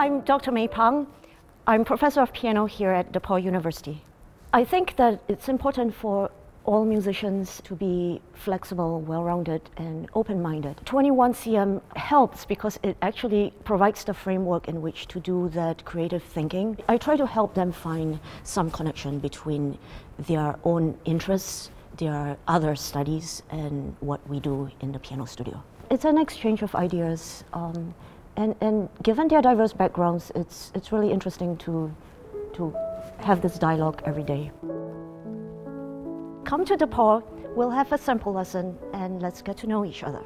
I'm Dr. May Phang. I'm professor of piano here at DePauw University. I think that it's important for all musicians to be flexible, well-rounded, and open-minded. 21CM helps because it actually provides the framework in which to do that creative thinking. I try to help them find some connection between their own interests, their other studies, and what we do in the piano studio. It's an exchange of ideas, um, and, and given their diverse backgrounds, it's, it's really interesting to, to have this dialogue every day. Come to DePauw, we'll have a sample lesson and let's get to know each other.